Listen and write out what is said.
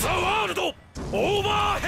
ザワールドオーバーヘ